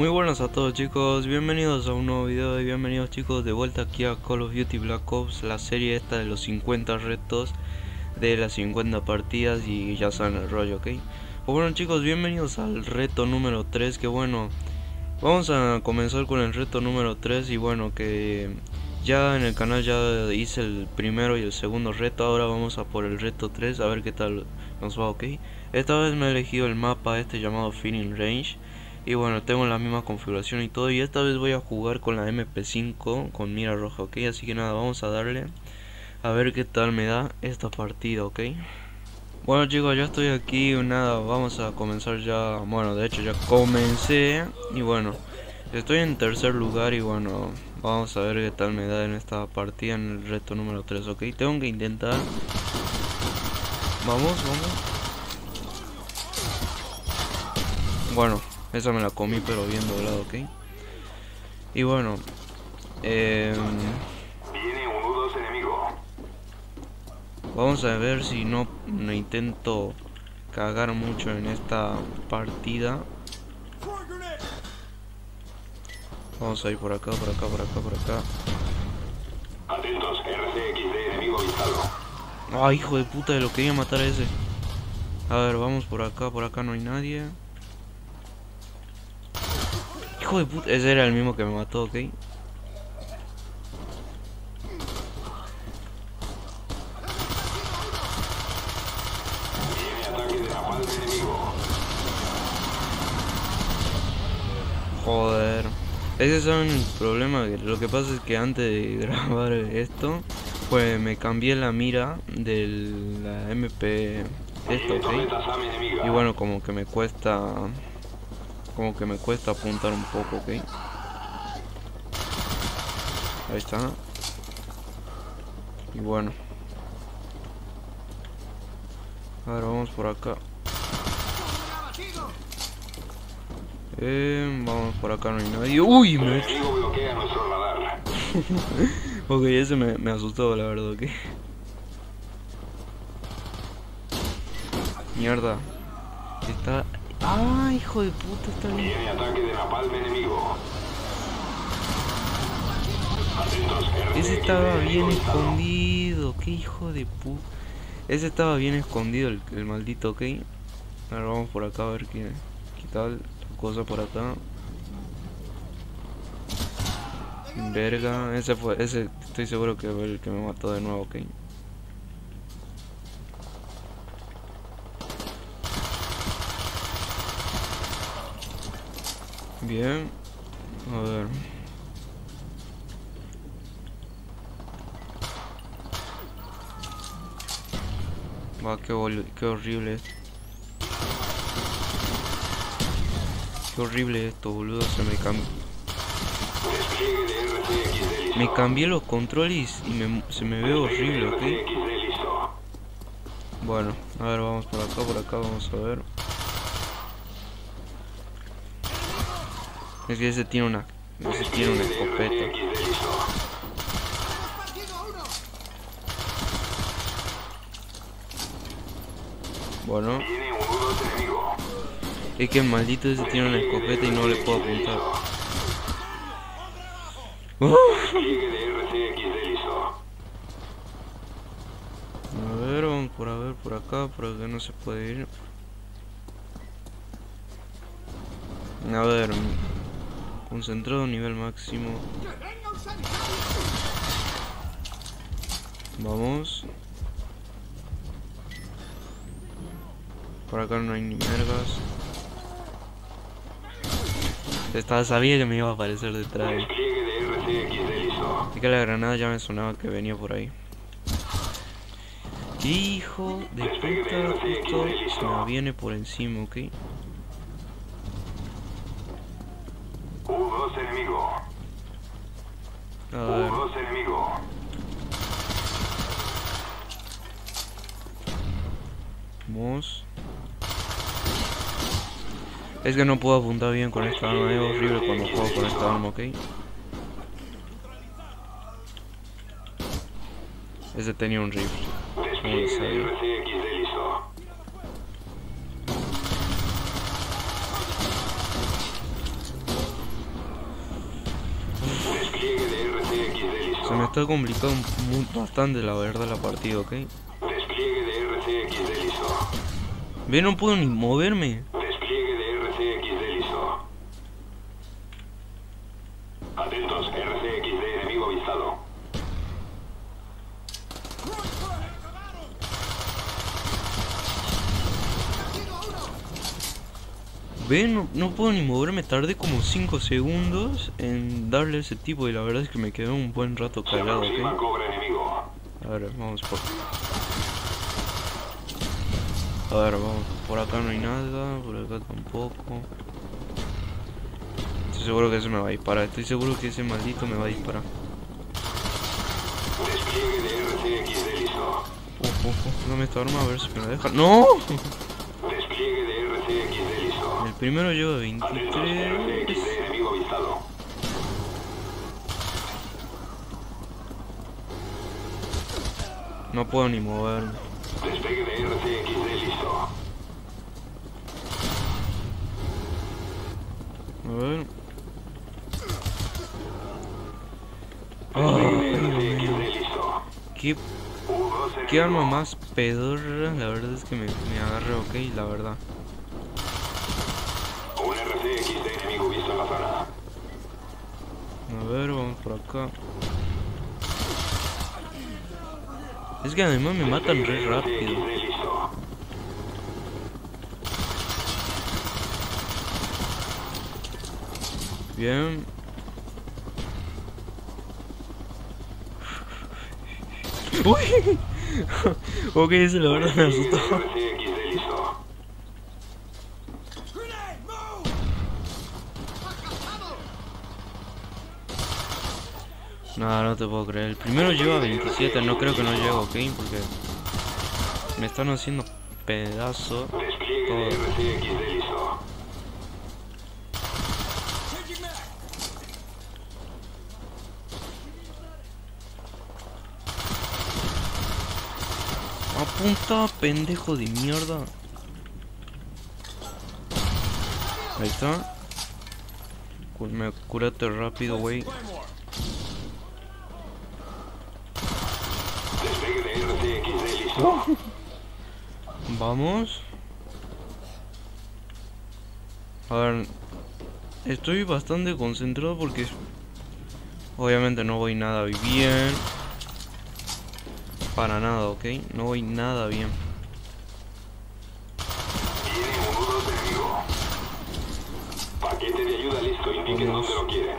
Muy buenas a todos chicos, bienvenidos a un nuevo video y bienvenidos chicos de vuelta aquí a Call of Duty Black Ops, la serie esta de los 50 retos de las 50 partidas y ya saben el rollo, ¿ok? Pues bueno chicos, bienvenidos al reto número 3, que bueno, vamos a comenzar con el reto número 3 y bueno, que ya en el canal ya hice el primero y el segundo reto, ahora vamos a por el reto 3, a ver qué tal nos va, ¿ok? Esta vez me he elegido el mapa este llamado Feeling Range y bueno, tengo la misma configuración y todo Y esta vez voy a jugar con la MP5 Con mira roja, ok Así que nada, vamos a darle A ver qué tal me da esta partida, ok Bueno chicos, ya estoy aquí Nada, vamos a comenzar ya Bueno, de hecho ya comencé Y bueno, estoy en tercer lugar Y bueno, vamos a ver qué tal me da en esta partida En el reto número 3, ok Tengo que intentar. Vamos, vamos. Bueno, esa me la comí pero bien doblado, ¿ok? Y bueno, eh, Viene un U2 enemigo. vamos a ver si no me intento cagar mucho en esta partida. Vamos a ir por acá, por acá, por acá, por acá. Atentos, RCXD enemigo avistado. Ah, hijo de puta, de lo quería matar a ese. A ver, vamos por acá, por acá no hay nadie. Ese era el mismo que me mató, ¿ok? Joder. Ese es el problema. Lo que pasa es que antes de grabar esto, pues me cambié la mira de la MP esto, ¿ok? Y bueno, como que me cuesta... Como que me cuesta apuntar un poco, ¿ok? Ahí está. Y bueno. A ver, vamos por acá. Eh, vamos por acá, no hay nadie. ¡Uy! Me... Ok, ese me, me asustó, la verdad, ok. Mierda. ¡Ah, hijo de puta! Está bien. Viene ataque de napalm enemigo. Ese estaba bien escondido. ¡Qué hijo de puta! Ese estaba bien escondido, el, el maldito, ok. Ahora vamos por acá a ver qué, qué tal la cosa por acá. Verga, ese fue, ese estoy seguro que fue el que me mató de nuevo, ok. Bien, a ver. Va, qué, qué horrible es. Qué horrible esto, boludo. Se me cambió. Me cambié los controles y me, se me ve horrible, ¿ok? Bueno, a ver, vamos por acá, por acá, vamos a ver. Es que ese tiene una, ese tiene una escopeta. Bueno, Viene un U2 enemigo. es que maldito ese tiene una escopeta y no le puedo apuntar. A ver, vamos por a ver, por acá, por acá no se puede ir. A ver, concentrado nivel máximo. Vamos. Por acá no hay ni mergas. Estaba, sabía que me iba a aparecer detrás. Y que la granada ya me sonaba que venía por ahí. ¡Qué hijo de puta! Justo me viene por encima, ¿ok? U2 enemigo. A ver, U2 enemigo. vamos. Es que no puedo apuntar bien con esta arma, es horrible cuando juego con esta arma, ¿ok? Ese tenía un rifle. De sabía. RCXD listo. me está complicando mu- bastante la verdad la partida, ¿ok? Despliegue de RCXD listo. Ve, no puedo ni moverme. Despliegue de RCXD listo. Atentos, RCXD enemigo avistado. Ve, no, no puedo ni moverme. Tardé como 5 segundos en darle a ese tipo y la verdad es que me quedé un buen rato aproxima ¿ok? A ver, vamos por... A ver, vamos. Por acá no hay nada, por acá tampoco. Estoy seguro que ese me va a disparar. Estoy seguro que ese maldito me va a disparar. Despliegue de RCXD listo. Dame esta arma a ver si me la deja. ¡No! Despliegue de RCXD listo. El primero lleva Atentos, 23. RCXD enemigo avistado. No puedo ni moverme. Despegue de RCXD listo. A ver. Listo. ¿Qué, U2 qué arma más pedorra? La verdad es que me, me agarré ok, la verdad. Enemigo visto en la zona. A ver, vamos por acá. Es que además me matan re rápido. Bien. Uy. ok, ese la verdad me asustó. RCXD listo. No, no te puedo creer. El primero lleva 27, no creo que no llegue, ok, porque me están haciendo pedazo. Apunta, pendejo de mierda. Ahí está. Me curate rápido, güey. Despegue de Vamos. A ver. Estoy bastante concentrado porque obviamente no voy nada bien. Para nada, ¿ok? No voy nada bien. Tiene un U2 enemigo. Paquete de ayuda listo. Indiquen dónde lo quieren.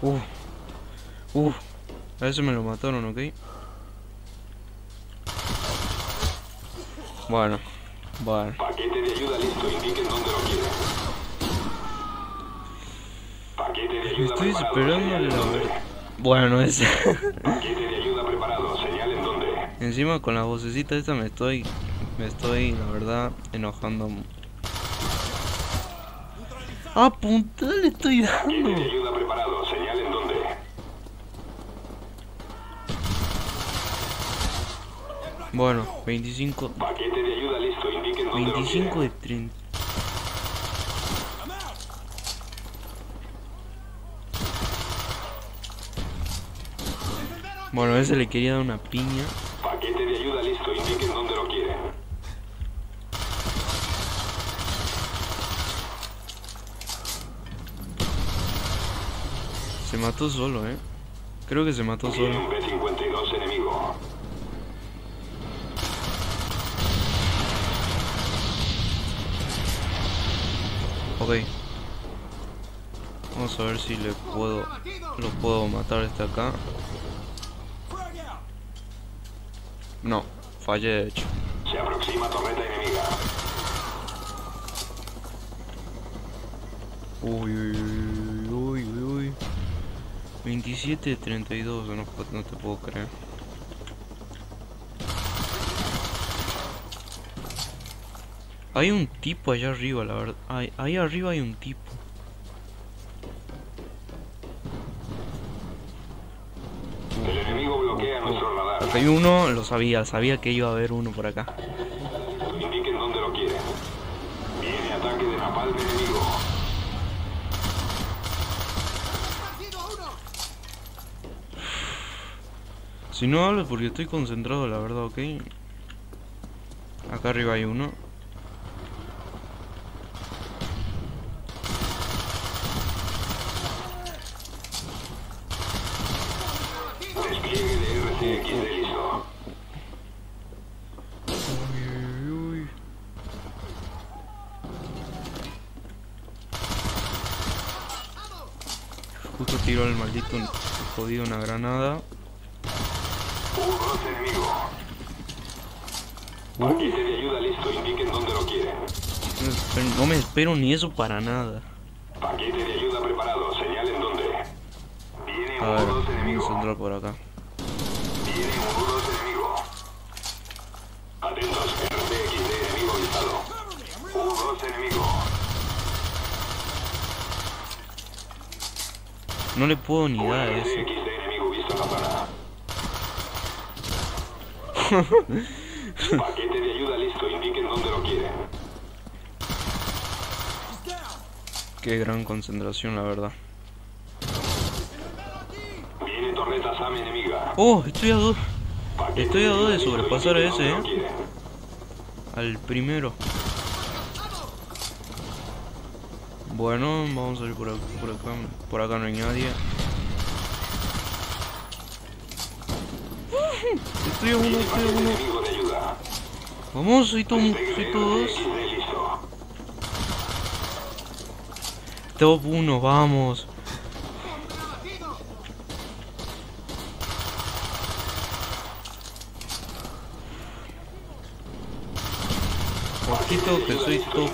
Uf. Uf. A ese me lo mataron, ¿ok? Bueno. Bueno. Paquete de ayuda listo. Indiquen dónde lo quieren. Paquete de ayuda estoy esperando la verdad. Bueno, ese. Paquete de ayuda preparado. Señalen dónde. Encima con la vocecita esta me estoy, me estoy, la verdad, enojando. ¡Ah, punta le estoy Paquete dando! de ayuda preparado. Señalen dónde. Bueno, 25, Paquete de ayuda listo. Indiquen dónde lo 25 quieren. de 30. Bueno, a ese le quería dar una piña. Paquete de ayuda listo. Indiquen dónde lo quieren. Se mató solo, eh. Creo que se mató solo. Vamos a ver si le puedo, lo puedo matar este acá. No, fallé de hecho. Se aproxima torreta enemiga. Uy, uy, uy, uy, uy, uy. 27 de 32, no, no te puedo creer. Hay un tipo allá arriba, la verdad. Ahí arriba hay un tipo. Hay uno, lo sabía, sabía que iba a haber uno por acá. Indiquen dónde lo quieren. Viene ataque de napalm enemigo. Si no hablo porque estoy concentrado, la verdad, ¿ok? Acá arriba hay uno. Tiró el maldito jodido una granada. Enemigo. Paquete de ayuda listo. Indiquen dónde lo quieren. No me espero ni eso para nada. Paquete de ayuda preparado. Señalen dónde. Viene A ver, U-2 vamos a entrar por acá. No le puedo ni dar a eso. Paquete de ayuda listo. Indiquen dónde lo quieren. Qué gran concentración, la verdad. Viene torreta SAM enemiga. Oh, estoy a dos. Paquete Estoy a dos de sobrepasar a ese, eh. Al primero. Bueno, vamos a ir por acá. Por acá, por acá no hay nadie. Estoy a uno, estoy a uno. Vamos, soy Despegue soy listo. Top 1, vamos. Ojito que soy top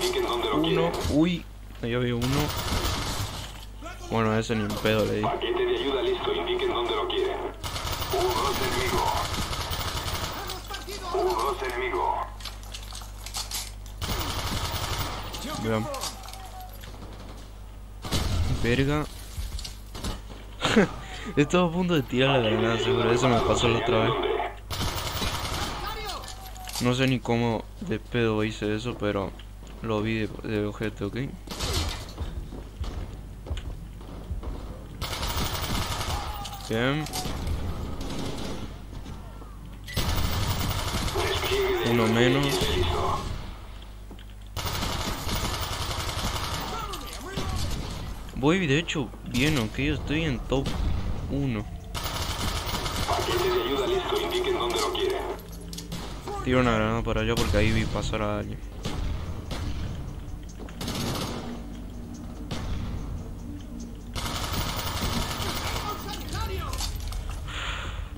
1. Uy, ya veo uno. Bueno, ese ni un pedo le di. Paquete de ayuda listo, indiquen dónde lo quieren. U-2 enemigo. U-2 enemigo. Vean. Verga. Estaba a punto de tirar la granada, seguro. Eso me pasó la otra vez. No sé ni cómo de pedo hice eso, pero lo vi de, de objeto, ¿ok? Bien, uno menos. Voy de hecho bien, ¿ok? Estoy en top 1. Paquete de ayuda listo, indiquen dónde lo quieren. Tiro una granada para allá porque ahí vi pasar a alguien.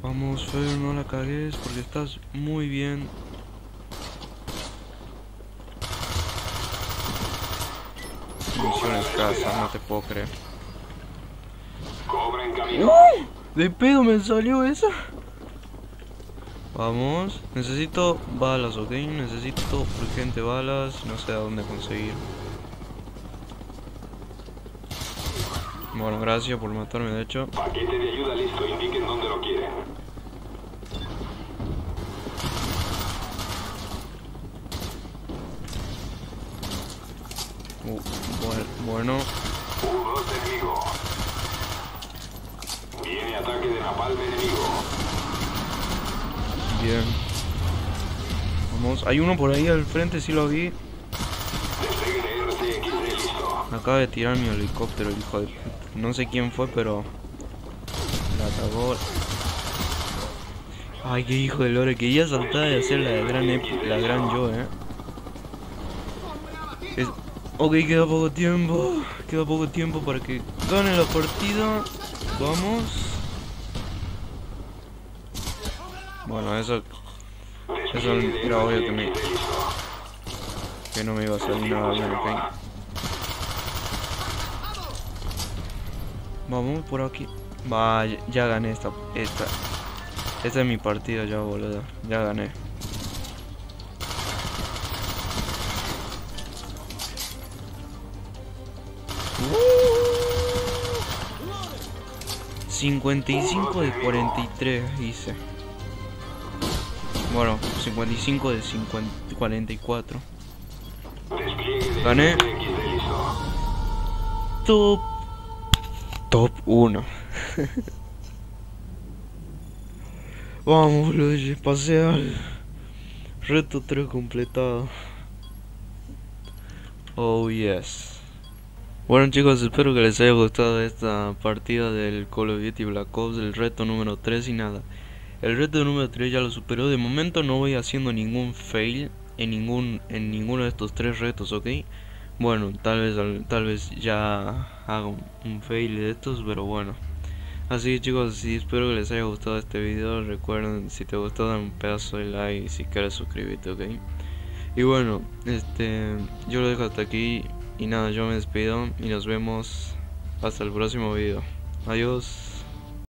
Vamos, Fer, no la cagues porque estás muy bien. Misión escasa, no te puedo creer. Cobra en camino. De pedo me salió esa. Vamos, necesito balas, ok. Necesito urgente balas. No sé a dónde conseguir. Bueno, gracias por matarme, de hecho. Paquete de ayuda listo, indiquen dónde lo quieren. Uh, bue- bueno, U-2 enemigo. Viene ataque de napalm enemigo. bien. Vamos, hay uno por ahí al frente, sí lo vi. Listo. Acaba de tirar mi helicóptero, el hijo de. No sé quién fue, pero. La atacó. Ay, qué hijo de lore. Quería saltar y hacer la gran, la gran yo, eh. Ok, queda poco tiempo. Queda poco tiempo para que gane la partida. Vamos. Bueno, eso. Eso era obvio que, me, que no me iba a salir nada bien, ok. Vamos por aquí. Va, ya, ya gané esta, esta. Esta es mi partida ya, boludo. Ya gané. 55 de 43 hice. Bueno, 55 de 50, 44. Despliegue de Gané. Top. Top 1. Vamos, Luigi, pasé al reto 3 completado. Oh, yes. Bueno chicos, espero que les haya gustado esta partida del Call of Duty Black Ops, el reto número 3 y nada. El reto número 3 ya lo superó, de momento no voy haciendo ningún fail en ningún en ninguno de estos tres retos, ¿ok? Bueno, tal vez tal vez ya haga un, fail de estos, pero bueno. Así que chicos, sí, espero que les haya gustado este video. Recuerden, si te gustó, dan un pedazo de like y si quieres suscribirte, ¿ok? Y bueno, este, yo lo dejo hasta aquí y nada, yo me despido y nos vemos hasta el próximo video. Adiós.